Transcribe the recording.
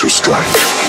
to strike.